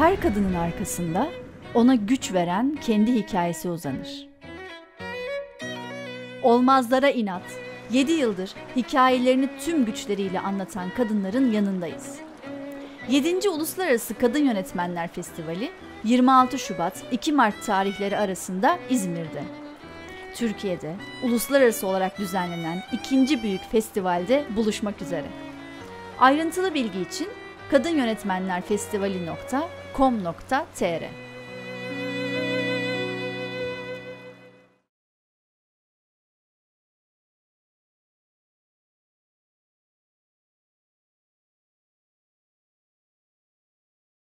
kadının arkasında ona güç veren kendi hikayesi uzanır. Olmazlara inat. 7 yıldır hikayelerini tüm güçleriyle anlatan kadınların yanındayız. 7. Uluslararası Kadın Yönetmenler Festivali 26 Şubat 2 Mart tarihleri arasında İzmir'de. Türkiye'de uluslararası olarak düzenlenen ikinci büyük festivalde buluşmak üzere. Ayrıntılı bilgi için kadınyönetmenlerfestivali.com.tr